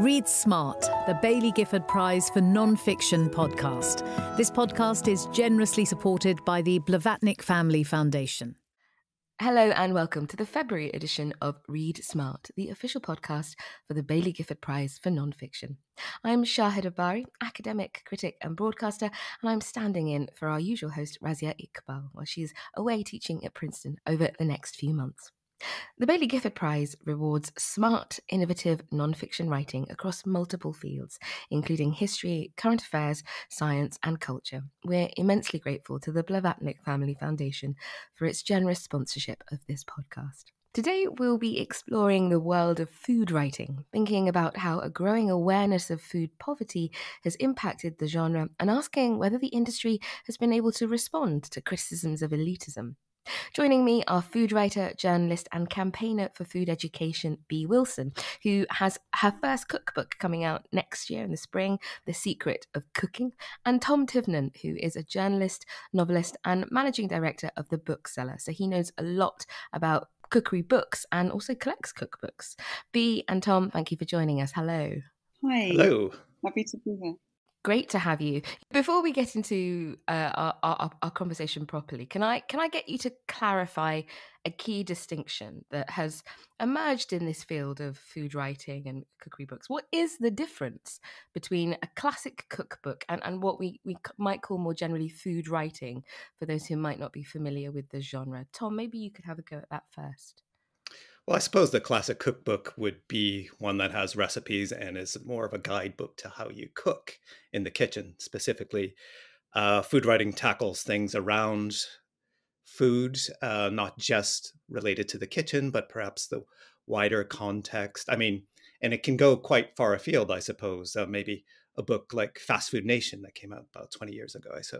Read Smart, the Baillie Gifford Prize for Non-Fiction podcast. This podcast is generously supported by the Blavatnik Family Foundation. Hello and welcome to the February edition of Read Smart, the official podcast for the Baillie Gifford Prize for Non-Fiction. I'm Shahidha Bari, academic, critic and broadcaster, and I'm standing in for our usual host Razia Iqbal while she's away teaching at Princeton over the next few months. The Baillie Gifford Prize rewards smart, innovative non-fiction writing across multiple fields, including history, current affairs, science, and culture. We're immensely grateful to the Blavatnik Family Foundation for its generous sponsorship of this podcast. Today, we'll be exploring the world of food writing, thinking about how a growing awareness of food poverty has impacted the genre, and asking whether the industry has been able to respond to criticisms of elitism. Joining me are food writer, journalist, and campaigner for food education, Bee Wilson, who has her first cookbook coming out next year in the spring, The Secret of Cooking, and Tom Tivnan, who is a journalist, novelist, and managing director of The Bookseller. So he knows a lot about cookery books and also collects cookbooks. Bee and Tom, thank you for joining us. Hello. Hi. Hello. Happy to be here. Great to have you. Before we get into uh, our, our, our conversation properly, can I can I get you to clarify a key distinction that has emerged in this field of food writing and cookery books? What is the difference between a classic cookbook and, and what we, we might call more generally food writing for those who might not be familiar with the genre? Tom, maybe you could have a go at that first. Well, I suppose the classic cookbook would be one that has recipes and is more of a guidebook to how you cook in the kitchen specifically. Uh, food writing tackles things around food, uh, not just related to the kitchen, but perhaps the wider context. I mean, and it can go quite far afield, I suppose. Uh, maybe a book like Fast Food Nation that came out about 20 years ago. I saw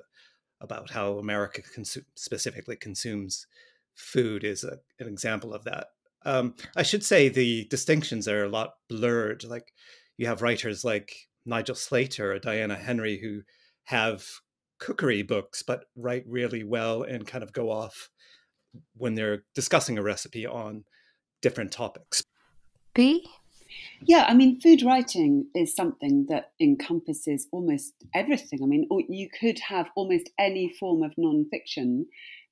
about how America consu- specifically consumes food is a, an example of that. Um, I should say the distinctions are a lot blurred. Like you have writers like Nigel Slater or Diana Henry who have cookery books, but write really well and kind of go off when they're discussing a recipe on different topics. Bee? Yeah, I mean, food writing is something that encompasses almost everything. I mean, you could have almost any form of nonfiction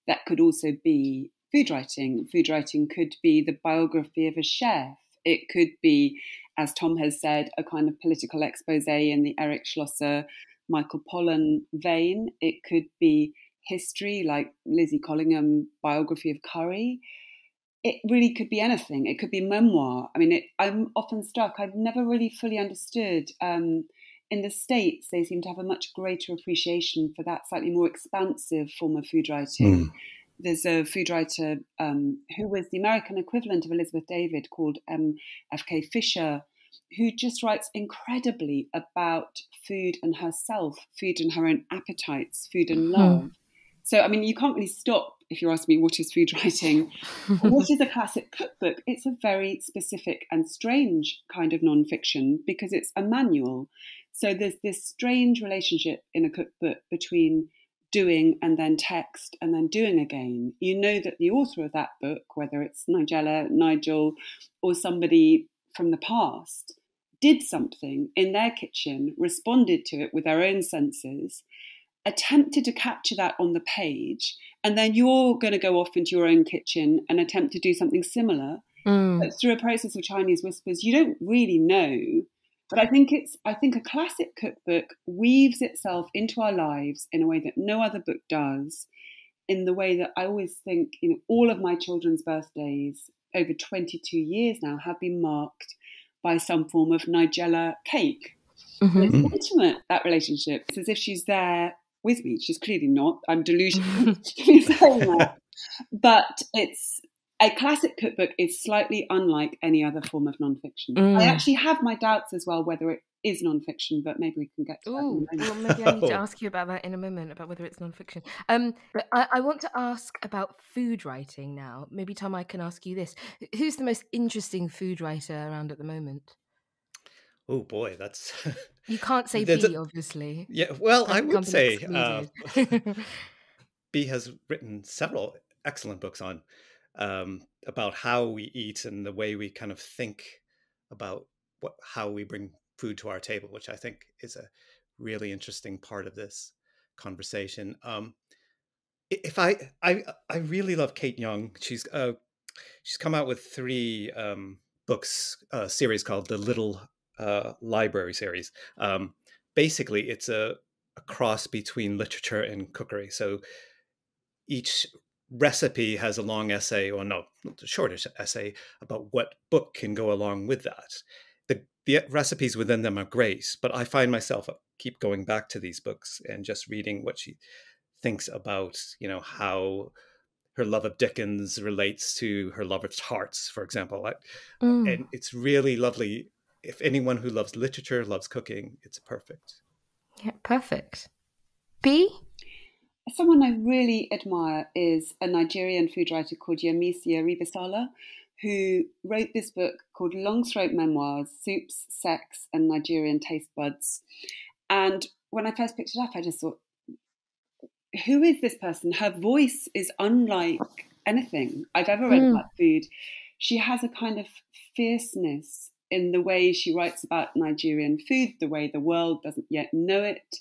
that could also be food writing. Food writing could be the biography of a chef. It could be, as Tom has said, a kind of political expose in the Eric Schlosser, Michael Pollan vein. It could be history, like Lizzie Collingham biography of curry. It really could be anything. It could be memoir. I mean, it, I'm often struck. I've never really fully understood. Um, in the States, they seem to have a much greater appreciation for that slightly more expansive form of food writing. Mm there's a food writer um, who was the American equivalent of Elizabeth David called um, F.K. Fisher, who just writes incredibly about food and herself, food and her own appetites, food and hmm. love. Hmm. So, I mean, you can't really stop if you ask me what is food writing. what is a classic cookbook? It's a very specific and strange kind of nonfiction because it's a manual. So, there's this strange relationship in a cookbook between doing and then text and then doing again. You know that the author of that book, whether it's Nigella, Nigel, or somebody from the past, did something in their kitchen, responded to it with their own senses, attempted to capture that on the page, and then you're going to go off into your own kitchen and attempt to do something similar. Mm. But through a process of Chinese whispers, you don't really know but I think it's I think a classic cookbook weaves itself into our lives in a way that no other book does. In the way that I always think, you know, all of my children's birthdays over 22 years now have been marked by some form of Nigella cake. Mm-hmm. It's intimate that relationship. It's as if she's there with me. She's clearly not. I'm delusional But it's a classic cookbook is slightly unlike any other form of nonfiction. Mm. I actually have my doubts as well whether it is nonfiction, but maybe we can get to Ooh, well, maybe I need to ask you about that in a moment about whether it's nonfiction. Um, but I, I, want to ask about food writing now. Maybe Tom, I can ask you this: Who's the most interesting food writer around at the moment? Oh boy, that's you can't say Bee, a... obviously. Yeah, well, I would say uh, Bee has written several excellent books on um, about how we eat and the way we kind of think about what, how we bring food to our table, which I think is a really interesting part of this conversation. Um, if I, I, I really love Kate Young. She's uh, she's come out with three um, books, uh, series called the Little uh, Library series. Um, basically, it's a, a cross between literature and cookery. So each recipe has a long essay, or no, a shortish essay about what book can go along with that. The, the recipes within them are great, but I find myself uh, keep going back to these books and just reading what she thinks about, you know, how her love of Dickens relates to her love of tarts, for example. Mm. And it's really lovely. If anyone who loves literature loves cooking, it's perfect. Yeah, perfect. Bee? Someone I really admire is a Nigerian food writer called Yemisi Aribisala, who wrote this book called Long Throat Memoirs Soups, Sex, and Nigerian Taste Buds. And when I first picked it up, I just thought, who is this person? Her voice is unlike anything I've ever read mm. about food. She has a kind of fierceness in the way she writes about Nigerian food, the way the world doesn't yet know it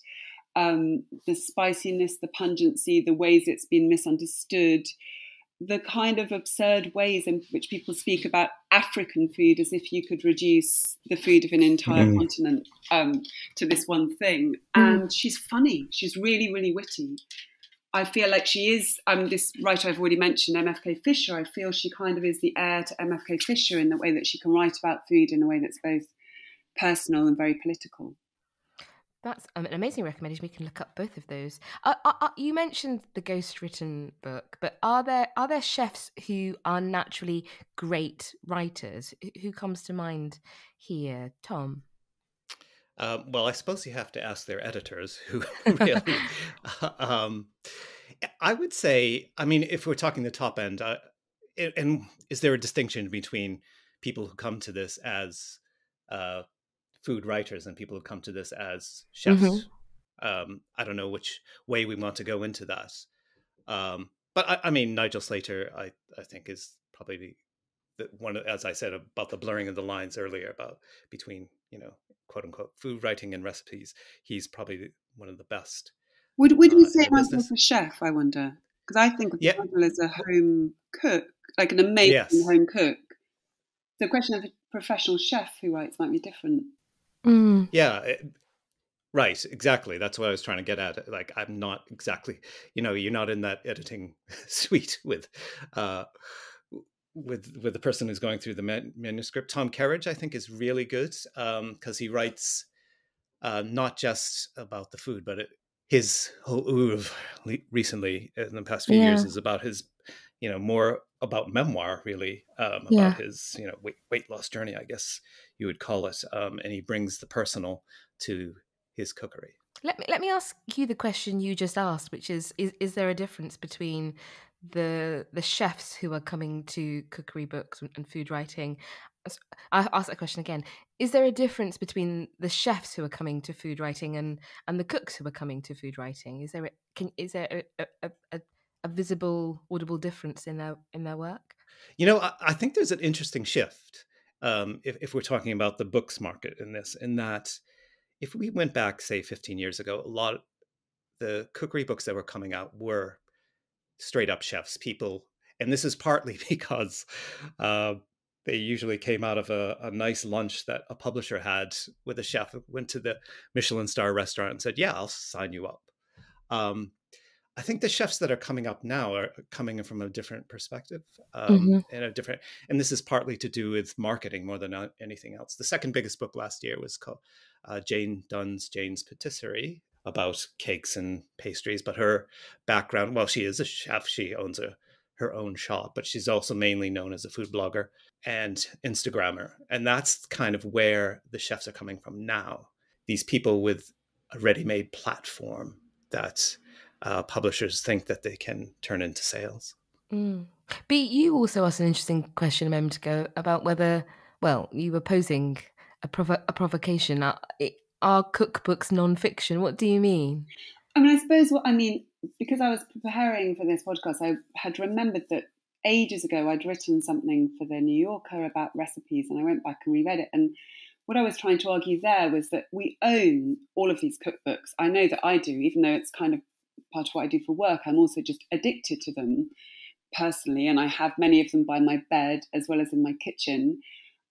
um, the spiciness, the pungency, the ways it's been misunderstood, the kind of absurd ways in which people speak about African food as if you could reduce the food of an entire mm. continent um, to this one thing. Mm. And she's funny. She's really, really witty. I feel like she is, um, this writer I've already mentioned, MFK Fisher, I feel she kind of is the heir to MFK Fisher in the way that she can write about food in a way that's both personal and very political. That's an amazing recommendation. We can look up both of those. Uh, uh, uh, you mentioned the ghost-written book, but are there are there chefs who are naturally great writers? Who comes to mind here, Tom? Uh, well, I suppose you have to ask their editors, who really. um, I would say, I mean, if we're talking the top end, uh, and is there a distinction between people who come to this as uh, food writers and people who come to this as chefs. Mm-hmm. Um, I don't know which way we want to go into that. Um, but I, I, mean, Nigel Slater, I, I think, is probably the one, as I said, about the blurring of the lines earlier about between, you know, quote unquote, food writing and recipes. He's probably one of the best. Would, would we uh, say Nigel as a chef, I wonder? Because I think of yeah. Nigel as a home cook, like an amazing yes. home cook. The question of a professional chef who writes might be different. Mm. Yeah. It, right. Exactly. That's what I was trying to get at. Like, I'm not exactly, you know, you're not in that editing suite with, uh, with with the person who's going through the man- manuscript. Tom Kerridge, I think, is really good Um, because he writes uh, not just about the food, but it, his whole oeuvre recently in the past few yeah. years is about his, you know, more about memoir really um, about yeah. his you know weight, weight loss journey, I guess you would call it, um, and he brings the personal to his cookery. Let me let me ask you the question you just asked, which is: is is there a difference between the the chefs who are coming to cookery books and food writing? I ask that question again. Is there a difference between the chefs who are coming to food writing and and the cooks who are coming to food writing? Is there a, can is there a, a, a, a visible, audible difference in their in their work? You know, I, I think there's an interesting shift um, if, if we're talking about the books market in this, in that if we went back, say, 15 years ago, a lot of the cookery books that were coming out were straight up chefs, people, and this is partly because uh, they usually came out of a, a, nice lunch that a publisher had with a chef went to the Michelin star restaurant and said, "Yeah, I'll sign you up." Um, I think the chefs that are coming up now are coming from a different perspective um, mm-hmm. and a different, and this is partly to do with marketing more than anything else. The second biggest book last year was called uh, Jane Dunn's Jane's Patisserie about cakes and pastries, but her background, well, she is a chef. She owns a her own shop, but she's also mainly known as a food blogger and Instagrammer, and that's kind of where the chefs are coming from now. These people with a ready-made platform that uh, publishers think that they can turn into sales. Mm. But you also asked an interesting question a moment ago about whether, well, you were posing a, provo- a provocation. Are, are cookbooks non-fiction? What do you mean? I mean, I suppose what I mean, because I was preparing for this podcast, I had remembered that ages ago I'd written something for the New Yorker about recipes, and I went back and reread it. And what I was trying to argue there was that we own all of these cookbooks. I know that I do, even though it's kind of part of what I do for work. I'm also just addicted to them personally, and I have many of them by my bed as well as in my kitchen.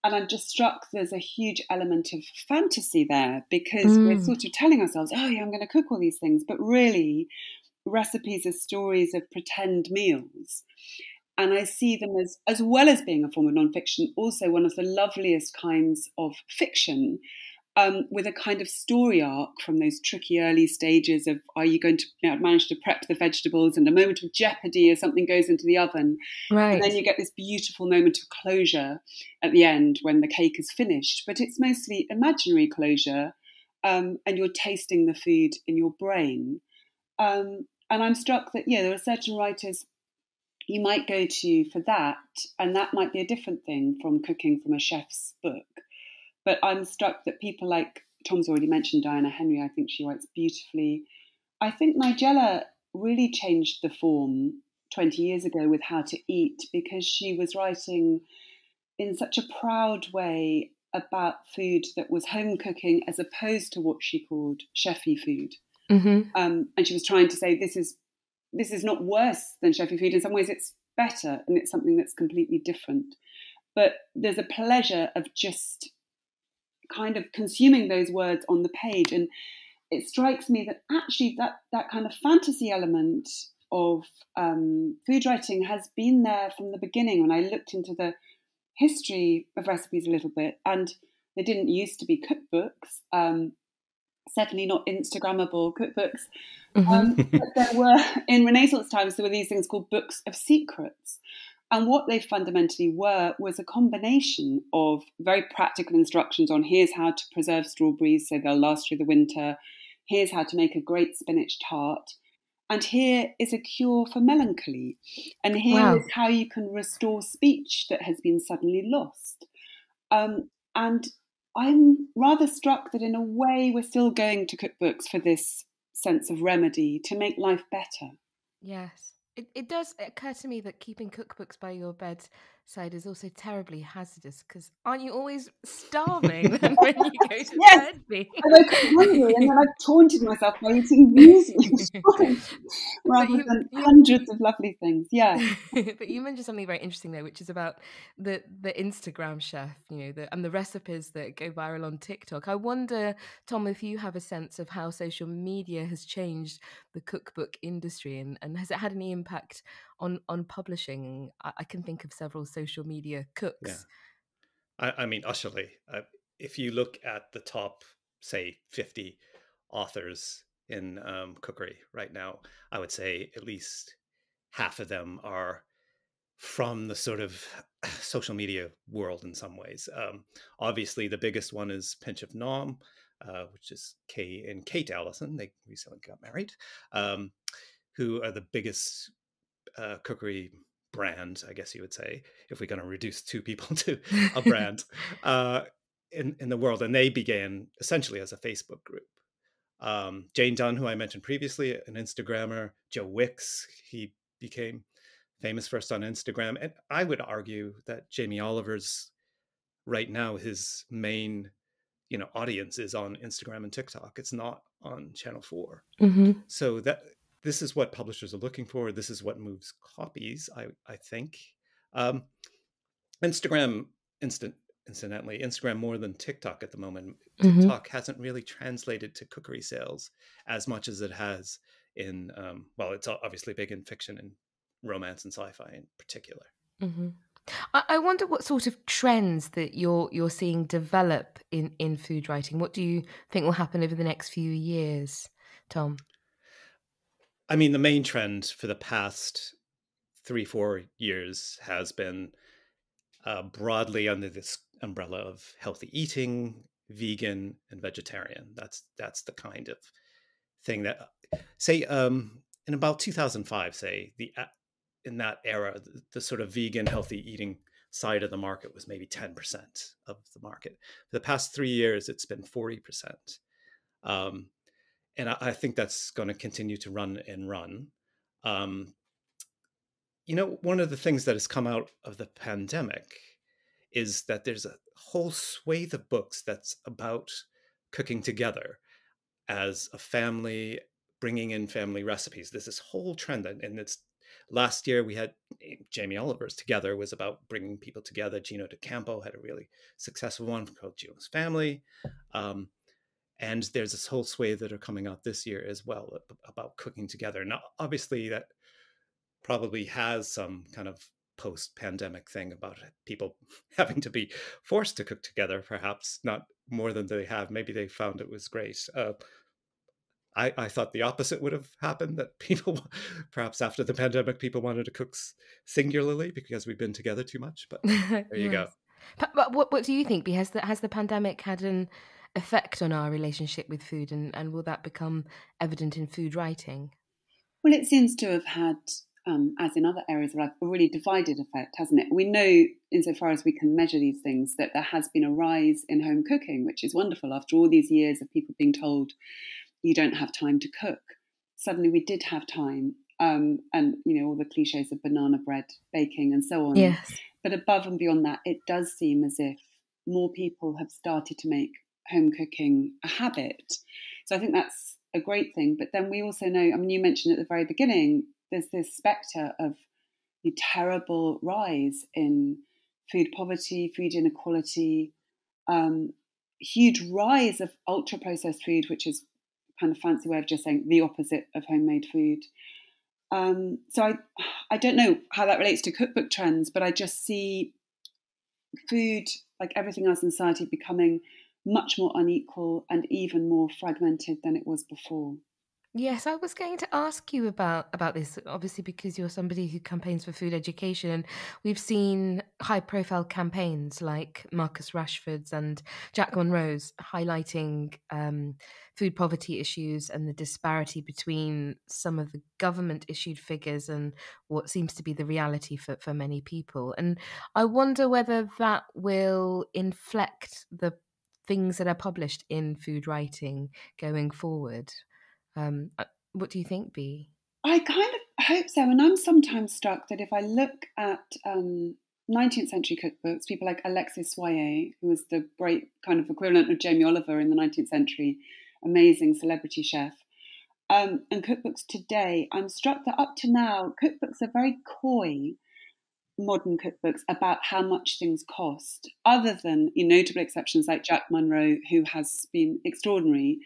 And I'm just struck there's a huge element of fantasy there because mm. we're sort of telling ourselves, oh, yeah, I'm going to cook all these things. But really, recipes are stories of pretend meals. And I see them as, as well as being a form of nonfiction, also one of the loveliest kinds of fiction um, with a kind of story arc from those tricky early stages of are you going to you know, manage to prep the vegetables and a moment of jeopardy as something goes into the oven. Right. And then you get this beautiful moment of closure at the end when the cake is finished. But it's mostly imaginary closure um, and you're tasting the food in your brain. Um, and I'm struck that, yeah, there are certain writers you might go to for that, and that might be a different thing from cooking from a chef's book. But I'm struck that people like Tom's already mentioned Diana Henry, I think she writes beautifully. I think Nigella really changed the form 20 years ago with How to Eat because she was writing in such a proud way about food that was home cooking as opposed to what she called chefy food. Mm-hmm. Um, and she was trying to say this is this is not worse than chefy food. In some ways, it's better, and it's something that's completely different. But there's a pleasure of just kind of consuming those words on the page. And it strikes me that actually that, that kind of fantasy element of um, food writing has been there from the beginning when I looked into the history of recipes a little bit. And they didn't used to be cookbooks, um, certainly not Instagrammable cookbooks. Mm-hmm. Um, but there were, in Renaissance times, there were these things called books of secrets. And what they fundamentally were was a combination of very practical instructions on here's how to preserve strawberries so they'll last through the winter, here's how to make a great spinach tart, and here is a cure for melancholy, and here wow. is how you can restore speech that has been suddenly lost. Um, and I'm rather struck that in a way we're still going to cookbooks for this sense of remedy to make life better. Yes. It, it does occur to me that keeping cookbooks by your bedside is also terribly hazardous because aren't you always starving when you go to yes. bed? And I got hungry and then I taunted myself by eating these rather you, than you, hundreds of lovely things. Yeah. but you mentioned something very interesting there, which is about the the Instagram chef, you know, the, and the recipes that go viral on TikTok. I wonder, Tom, if you have a sense of how social media has changed the cookbook industry and, and has it had any impact on on publishing? I, I can think of several social media cooks. Yeah. I, I mean, utterly. Uh, if you look at the top, say, 50 authors in um, cookery right now, I would say at least half of them are from the sort of social media world in some ways. Um, obviously, the biggest one is Pinch of Nom, uh, which is Kay and Kate Allison. They recently got married, um, who are the biggest uh, cookery brand, I guess you would say, if we're going to reduce two people to a brand uh, in in the world. And they began essentially as a Facebook group. Um, Jane Dunn, who I mentioned previously, an Instagrammer, Joe Wicks, he became famous first on Instagram. And I would argue that Jamie Oliver's right now his main you know audience is on Instagram and TikTok. It's not on Channel 4 mm-hmm. So that this is what publishers are looking for. This is what moves copies. I I think. Um, Instagram instant incidentally instagram more than tiktok at the moment mm-hmm. tiktok hasn't really translated to cookery sales as much as it has in um, well it's obviously big in fiction and romance and sci-fi in particular mm-hmm. I wonder what sort of trends that you're you're seeing develop in in food writing. What do you think will happen over the next few years, Tom? I mean, the main trend for the past three four years has been uh, broadly under this umbrella of healthy eating, vegan, and vegetarian. That's that's the kind of thing that say um, in about 2005, say the in that era, the, the, sort of vegan, healthy eating side of the market was maybe 10% of the market. For the past three years, it's been 40%. Um, and I, I, think that's going to continue to run and run. Um, you know, one of the things that has come out of the pandemic is that there's a whole swathe of books that's about cooking together as a family, bringing in family recipes. There's this whole trend, and it's last year we had eh, Jamie Oliver's Together was about bringing people together. Gino D'Acampo had a really successful one called Gino's Family. Um, and there's this whole swathe that are coming out this year as well about cooking together. Now, obviously, that probably has some kind of post-pandemic thing about people having to be forced to cook together perhaps not more than they have maybe they found it was great uh, I, I thought the opposite would have happened that people perhaps after the pandemic people wanted to cook singularly because we've been together too much but there you go but what, what do you think has the, has the pandemic had an effect on our relationship with food and, and will that become evident in food writing well it seems to have had um, as in other areas of life, a really divided effect, hasn't it? We know, insofar as we can measure these things, that there has been a rise in home cooking, which is wonderful. After all these years of people being told you don't have time to cook, suddenly we did have time. Um, and, you know, all the cliches of banana bread, baking, and so on. Yes. But above and beyond that, it does seem as if more people have started to make home cooking a habit. So I think that's a great thing. But then we also know, I mean, you mentioned at the very beginning, there's this spectre of the terrible rise in food poverty, food inequality, um, huge rise of ultra processed food, which is kind of fancy way of just saying the opposite of homemade food. Um, so I, I don't know how that relates to cookbook trends, but I just see food, like everything else in society, becoming much more unequal and even more fragmented than it was before. Yes, I was going to ask you about about this obviously because you're somebody who campaigns for food education and we've seen high profile campaigns like Marcus Rashford's and Jack Monroe's highlighting um, food poverty issues and the disparity between some of the government issued figures and what seems to be the reality for, for many people. And I wonder whether that will inflect the things that are published in food writing going forward. Um, uh, what do you think, Bee? I kind of hope so. And I'm sometimes struck that if I look at um, 19th century cookbooks, people like Alexis Soyer, who was the great kind of equivalent of Jamie Oliver in the 19th century, amazing celebrity chef, um, and cookbooks today, I'm struck that up to now, cookbooks are very coy, modern cookbooks, about how much things cost, other than know, notable exceptions like Jack Monroe, who has been extraordinary,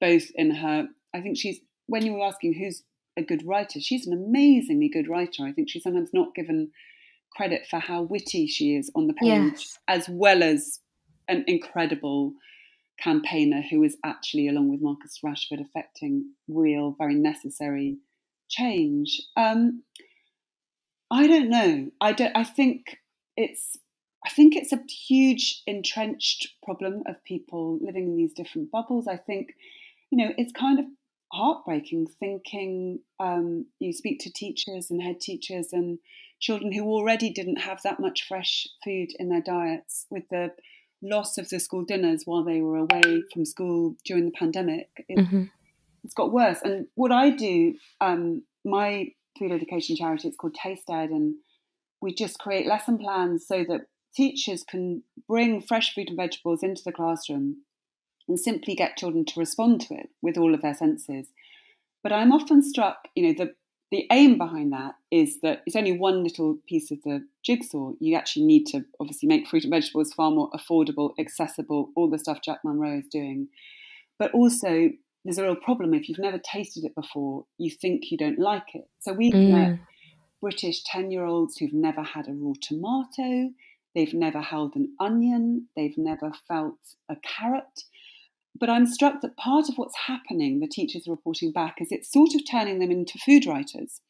both in her I think she's when you were asking who's a good writer, she's an amazingly good writer. I think she's sometimes not given credit for how witty she is on the page, yes. as well as an incredible campaigner who is actually, along with Marcus Rashford, affecting real, very necessary change. Um, I don't know. I don't. I think it's. I think it's a huge entrenched problem of people living in these different bubbles. I think, you know, it's kind of heartbreaking thinking um, you speak to teachers and head teachers and children who already didn't have that much fresh food in their diets with the loss of the school dinners while they were away from school during the pandemic. It, mm-hmm. has got worse. And what I do, um, my food education charity, it's called TastEd, and we just create lesson plans so that teachers can bring fresh fruit and vegetables into the classroom and simply get children to respond to it with all of their senses. But I'm often struck, you know, the the aim behind that is that it's only one little piece of the jigsaw. You actually need to obviously make fruit and vegetables far more affordable, accessible, all the stuff Jack Monroe is doing. But also, there's a real problem if you've never tasted it before, you think you don't like it. So we've mm. met British 10 year olds who've never had a raw tomato, they've never held an onion, they've never felt a carrot. But I'm struck that part of what's happening, the teachers are reporting back, is it's sort of turning them into food writers.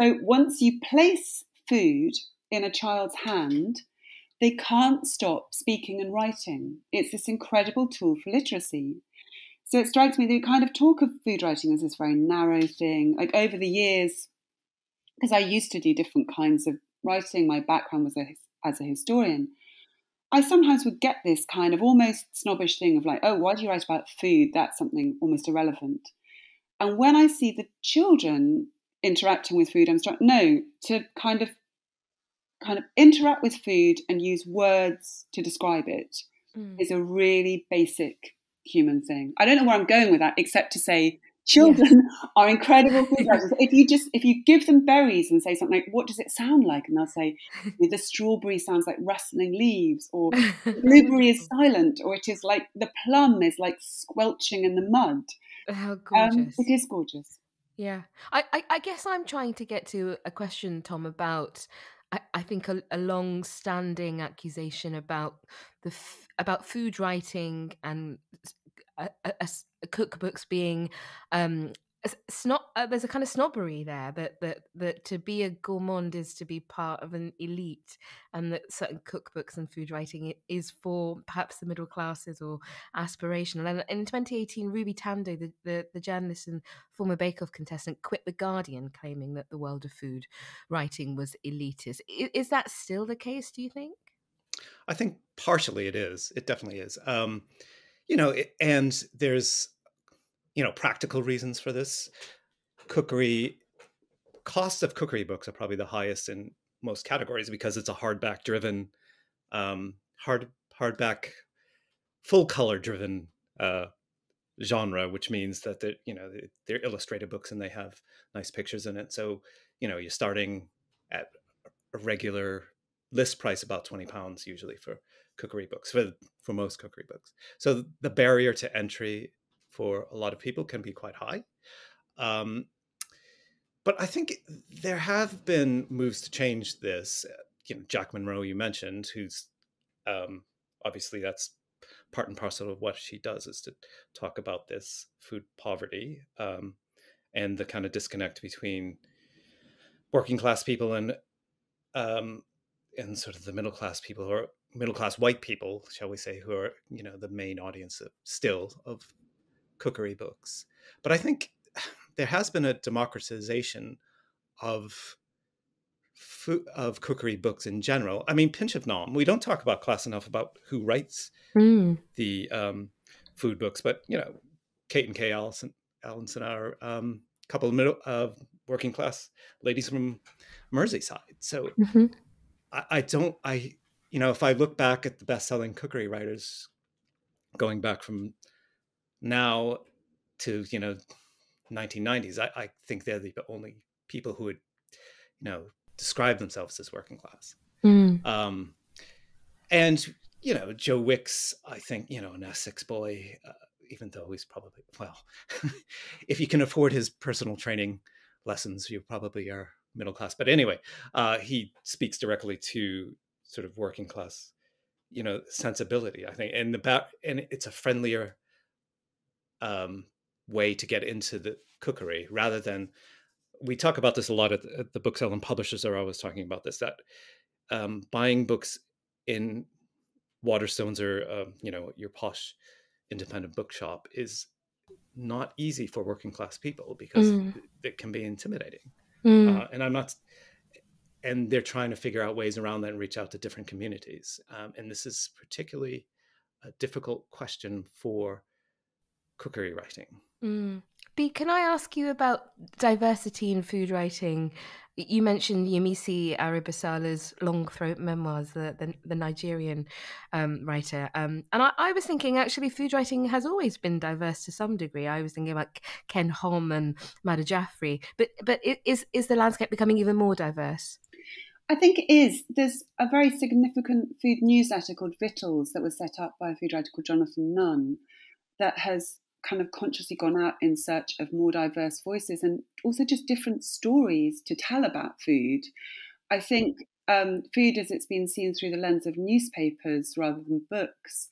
So once you place food in a child's hand, they can't stop speaking and writing. It's this incredible tool for literacy. So it strikes me that we kind of talk of food writing as this very narrow thing. Like over the years, because I used to do different kinds of writing, my background was a, as a historian. I sometimes would get this kind of almost snobbish thing of like, oh, why do you write about food? That's something almost irrelevant. And when I see the children interacting with food, I'm struck, no, to kind of kind of interact with food and use words to describe it Mm. is a really basic human thing. I don't know where I'm going with that, except to say children are incredible food. If you just if you give them berries and say something like, "What does it sound like?" and they'll say, "The strawberry sounds like rustling leaves," or blueberry is silent," or "It is like the plum is like squelching in the mud." How Um, gorgeous. it is gorgeous. Yeah, I, I, I guess I'm trying to get to a question, Tom, about I, I think a, a long-standing accusation about the f- about food writing and a, a- a cookbooks being um snob. Uh, there's a kind of snobbery there that that that to be a gourmand is to be part of an elite, and that certain cookbooks and food writing is for perhaps the middle classes or aspirational. And in 2018, Ruby Tandoh, the, the, the journalist and former Bake Off contestant, quit The Guardian, claiming that the world of food writing was elitist. I- Is that still the case, do you think? I think partially it is. It definitely is. Um, you know, it, and there's, you know, practical reasons for this. Cookery costs of cookery books are probably the highest in most categories because it's a hardback driven, um, hard hardback, full color driven uh, genre, which means that they're you know they- they're illustrated books and they have nice pictures in it. So you know you're starting at a regular list price about 20 pounds usually for cookery books for for most cookery books so the barrier to entry for a lot of people can be quite high. Um, but i think there have been moves to change this. You know jack monroe you mentioned who's um, obviously that's part and parcel of what she does is to talk about this food poverty um, and the kind of disconnect between working class people and um, and sort of the middle class people are middle class white people, shall we say, who are you know the main audience of, still of cookery books. But I think there has been a democratization of food, of cookery books in general. I mean, pinch of nom. We don't talk about class enough about who writes the um, food books, but you know, Kate and Kay Allison, Allinson are um, a couple of middle of working class ladies from Merseyside. So Mhm. I, I don't I you know if I look back at the best selling cookery writers going back from now to you know 1990s I, I think they're the only people who would you know describe themselves as working class Mm. um and you know joe wicks i think you know an essex boy uh, even though he's probably well if you can afford his personal training lessons you probably are middle class but anyway uh he speaks directly to sort of working class you know sensibility i think and the ba- and it's a friendlier um way to get into the cookery rather than we talk about this a lot at the, at the booksellers and publishers are always talking about this that um, buying books in Waterstones or um, you know your posh independent bookshop is not easy for working class people because Mm. it can be intimidating. Mm. Uh, and I'm not, and they're trying to figure out ways around that and reach out to different communities. Um, and this is particularly a difficult question for cookery writing. Mm. Bee, can I ask you about diversity in food writing? You mentioned Yemisi Aribisala's Long Throat Memoirs, the, the, the Nigerian um, writer. Um, and I, I was thinking actually food writing has always been diverse to some degree. I was thinking about Ken Hom and Madhur Jaffrey. But, but is, is the landscape becoming even more diverse? I think it is. There's a very significant food newsletter called Vittles that was set up by a food writer called Jonathan Nunn that has kind of consciously gone out in search of more diverse voices and also just different stories to tell about food. I think um, food, as it's been seen through the lens of newspapers rather than books,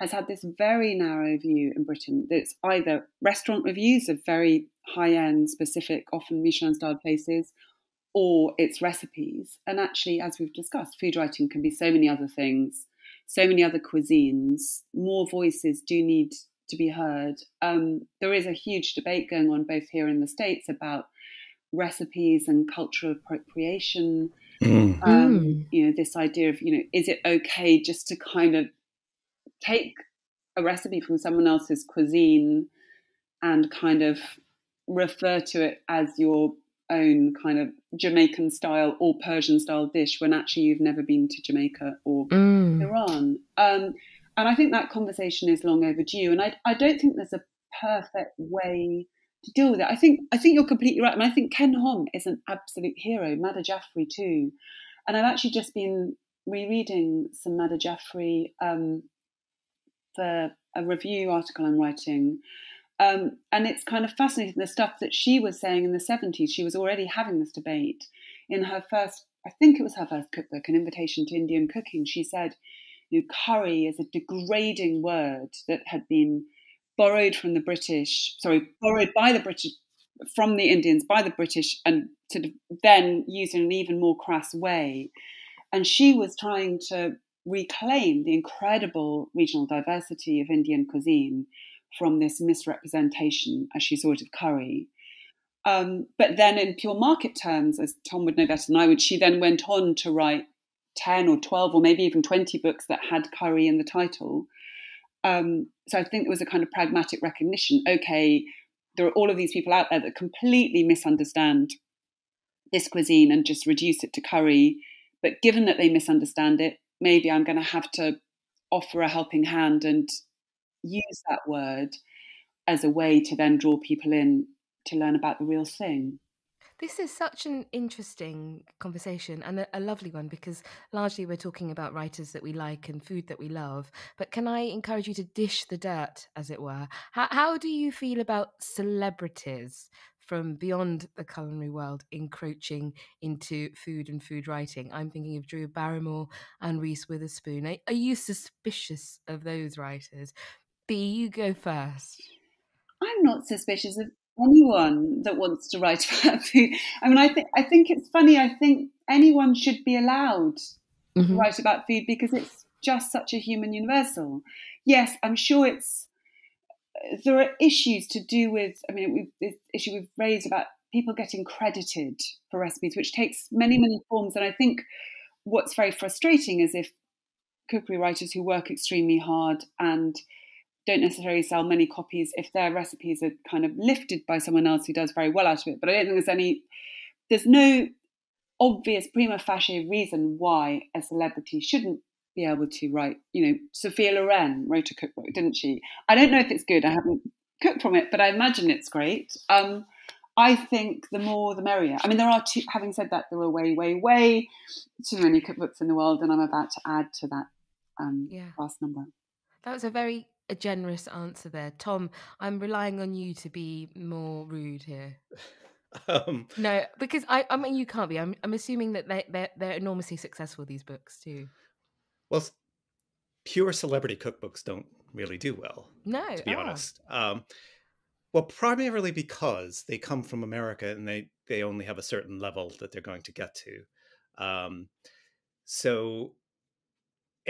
has had this very narrow view in Britain. It's either restaurant reviews of very high end, specific, often Michelin starred places, or it's recipes. And actually, as we've discussed, food writing can be so many other things, so many other cuisines. More voices do need to be heard. Um, there is a huge debate going on both here in the States about recipes and cultural appropriation. Um, Mm. You know, this idea of, you know, is it okay just to kind of take a recipe from someone else's cuisine and kind of refer to it as your own kind of Jamaican style or Persian style dish when actually you've never been to Jamaica or mm. Iran. Um, and I think that conversation is long overdue. And I, I don't think there's a perfect way to deal with it. I think I think you're completely right. And I think Ken Hom is an absolute hero, Madhur Jaffrey too. And I've actually just been rereading some Madhur Jaffrey um, for a review article I'm writing. Um, and it's kind of fascinating the stuff that she was saying in the 70s. She was already having this debate in her first, I think it was her first cookbook, An Invitation to Indian Cooking. She said, you know, curry is a degrading word that had been borrowed from the British, sorry, borrowed by the British, from the Indians by the British, and to then used in an even more crass way. And she was trying to reclaim the incredible regional diversity of Indian cuisine from this misrepresentation, as she saw it, of curry. Um, but then, in pure market terms, as Tom would know better than I would, she then went on to write 10 or 12 or maybe even 20 books that had curry in the title. Um, so I think it was a kind of pragmatic recognition okay, there are all of these people out there that completely misunderstand this cuisine and just reduce it to curry. But given that they misunderstand it, maybe I'm going to have to offer a helping hand and use that word as a way to then draw people in to learn about the real thing. This is such an interesting conversation and a, a, lovely one because largely we're talking about writers that we like and food that we love. But can I encourage you to dish the dirt, as it were? How, how do you feel about celebrities from beyond the culinary world encroaching into food and food writing? I'm thinking of Drew Barrymore and Reese Witherspoon. Are, are you suspicious of those writers? Bee, you go first. I'm not suspicious of anyone that wants to write about food. I mean, I think I think it's funny. I think anyone should be allowed mm-hmm. to write about food because it's just such a human universal. Yes, I'm sure it's there are issues to do with. I mean, we, this issue we've raised about people getting credited for recipes, which takes many many forms. And I think what's very frustrating is if cookery writers who work extremely hard and don't necessarily sell many copies if their recipes are kind of lifted by someone else who does very well out of it. But I don't think there's any, there's no obvious prima facie reason why a celebrity shouldn't be able to write. You know, Sophia Loren wrote a cookbook, didn't she? I don't know if it's good. I haven't cooked from it, but I imagine it's great. Um, I think the more the merrier. I mean, there are two, having said that, there are way, way, way too many cookbooks in the world, and I'm about to add to that um, yeah. vast number. That was a very a generous answer there. Tom, I'm relying on you to be more rude here. Um, no, because I, I mean, you can't be. I'm, I'm assuming that they, they're, they're enormously successful, these books, too. Well, pure celebrity cookbooks don't really do well. No. To be oh. honest. Um, well, primarily because they come from America and they, they only have a certain level that they're going to get to. Um, so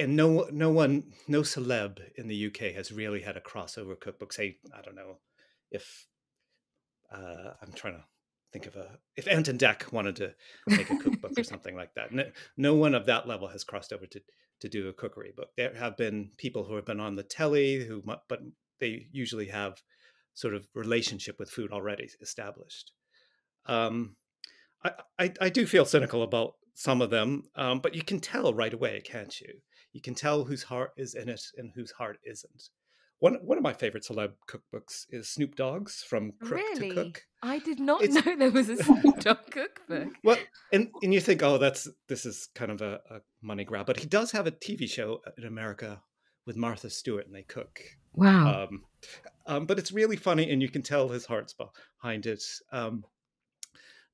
and no no one no celeb in the UK has really had a crossover cookbook. Say I don't know if uh, I'm trying to think of a if Anton and Dec wanted to make a cookbook or something like that. No, no one of that level has crossed over to to do a cookery book. There have been people who have been on the telly who, but they usually have sort of relationship with food already established. Um, I, I, I do feel cynical about some of them, um, but you can tell right away, can't you? You can tell whose heart is in it and whose heart isn't. One one of my favorite celeb cookbooks is Snoop Dogg's From Crook really? to Cook. I did not it's... know there was a Snoop Dogg cookbook. Well, and and you think, oh, that's this is kind of a, a money grab, but he does have a TV show in America with Martha Stewart, and they cook. Wow. Um, um, but it's really funny, and you can tell his heart's behind it. Um,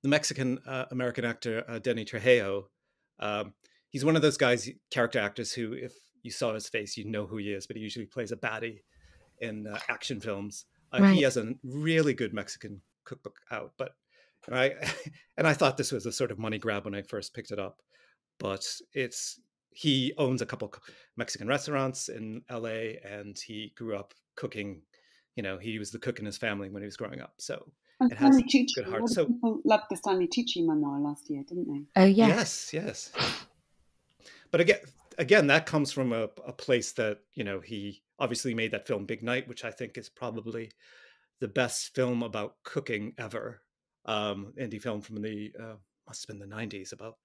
the Mexican uh, American actor uh, Danny Trejo, um, he's one of those guys, character actors who, if you saw his face, you'd know who he is. But he usually plays a baddie in uh, action films. Uh, right. He has a really good Mexican cookbook out, but I and I thought this was a sort of money grab when I first picked it up, but it's he owns a couple Mexican restaurants in LA, and he grew up cooking. You know, he was the cook in his family when he was growing up, so and it Stanley has Tucci. good heart. So people loved the Stanley Tucci memoir last year, didn't they? Oh yeah. Yes, yes. But again, again, that comes from a, a place that you know he obviously made that film Big Night, which I think is probably the best film about cooking ever. um, indie film from the uh, must have been the '90s about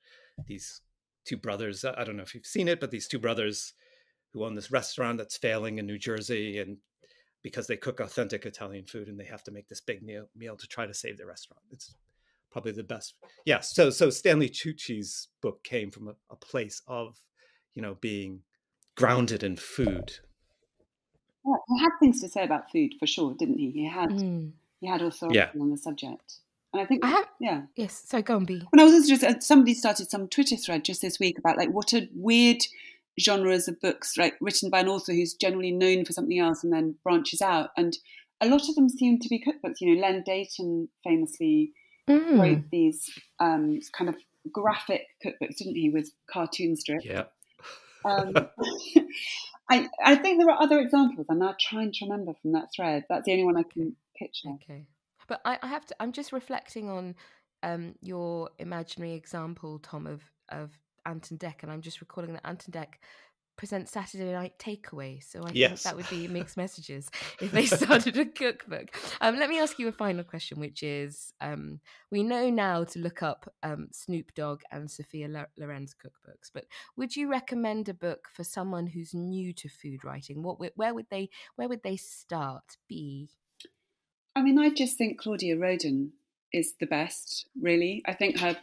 these two brothers. I don't know if you've seen it, but these two brothers who own this restaurant that's failing in New Jersey, and because they cook authentic Italian food, and they have to make this big meal, to try to save the restaurant. It's probably the best. Yeah. So so Stanley Tucci's book came from a, a place of, you know, being grounded in food. Yeah, he had things to say about food for sure, didn't he? He had Mm. he had authority Yeah. on the subject, and I think I have yeah. yes. So go and be. When I was just uh, somebody started some Twitter thread just this week about like what a weird genres of books like written by an author who's generally known for something else and then branches out, and a lot of them seem to be cookbooks. You know, Len Deighton famously Mm. wrote these um, kind of graphic cookbooks, didn't he, with cartoon strips? Yeah. Um, I, I think there are other examples. I'm now trying to remember from that thread. That's the only one I can picture. Okay, but I, I have to. I'm just reflecting on um, your imaginary example, Tom, of of Ant and Dec, and I'm just recalling that Ant and Dec presents Saturday Night Takeaway. So I think that would be mixed messages if they started a cookbook. Um, let me ask you a final question, which is: um, we know now to look up um, Snoop Dogg and Sophia Lo- Loren's cookbooks, but would you recommend a book for someone who's new to food writing? What where would they where would they start? Bee I mean, I just think Claudia Roden is the best, really. I think her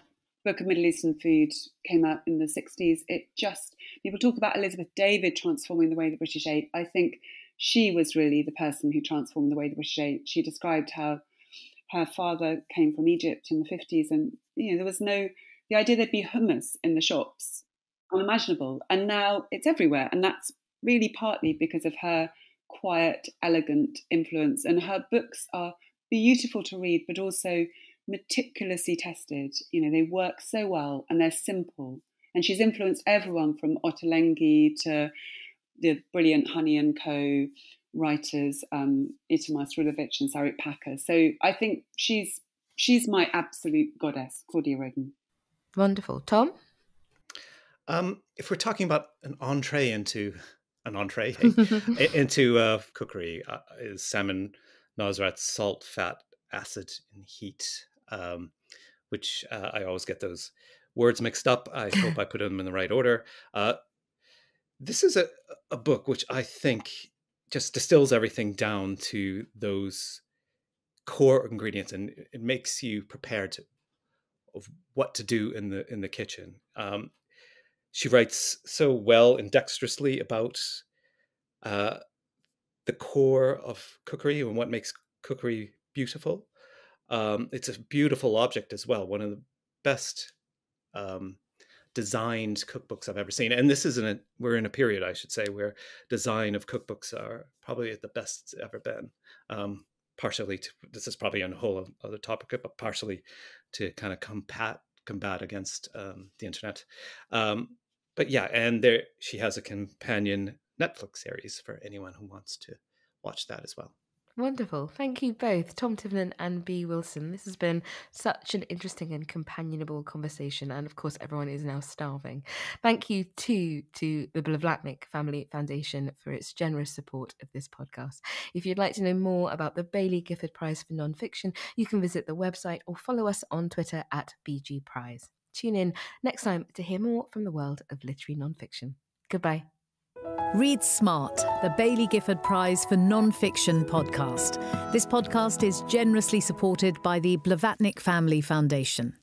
book of Middle Eastern food came out in the 60s. It just, people talk about Elizabeth David transforming the way the British ate. I think she was really the person who transformed the way the British ate. She described how her father came from Egypt in the 50s and, you know, there was no, the idea there'd be hummus in the shops, unimaginable. And now it's everywhere. And that's really partly because of her quiet, elegant influence. And her books are beautiful to read, but also meticulously tested. You know, they work so well and they're simple. And she's influenced everyone from Ottolenghi to the brilliant Honey and Co. writers, um, Itamar Srulovic and Sarit Packer. So I think she's she's my absolute goddess, Claudia Roden. wonderful, Tom. Um, if we're talking about an entree into an entree i- into uh, cookery, uh, is Samin Nosrat's salt, fat, acid, and heat, um, which uh, I always get those words mixed up. I hope I put them in the right order. Uh, this is a, a book which I think just distills everything down to those core ingredients, and it- makes you prepared to, of what to do in the in the kitchen. Um, she writes so well and dexterously about uh, the core of cookery and what makes cookery beautiful. Um, it's a beautiful object as well. One of the best um, designed cookbooks I've ever seen. And this is in a we're in a period, I should say, where design of cookbooks are probably at the best it's ever been. Um, partially, to, this is probably on a whole other topic, but partially to kind of combat combat against um, the internet. Um, but yeah, and there she has a companion Netflix series for anyone who wants to watch that as well. Wonderful. Thank you both, Tom Tivnan and Bee Wilson. This has been such an interesting and companionable conversation. And of course, everyone is now starving. Thank you too to the Blavatnik Family Foundation for its generous support of this podcast. If you'd like to know more about the Baillie Gifford Prize for Nonfiction, you can visit the website or follow us on Twitter at BG Prize. Tune in next time to hear more from the world of literary nonfiction. Goodbye. Read Smart, the Baillie Gifford Prize for Nonfiction podcast. This podcast is generously supported by the Blavatnik Family Foundation.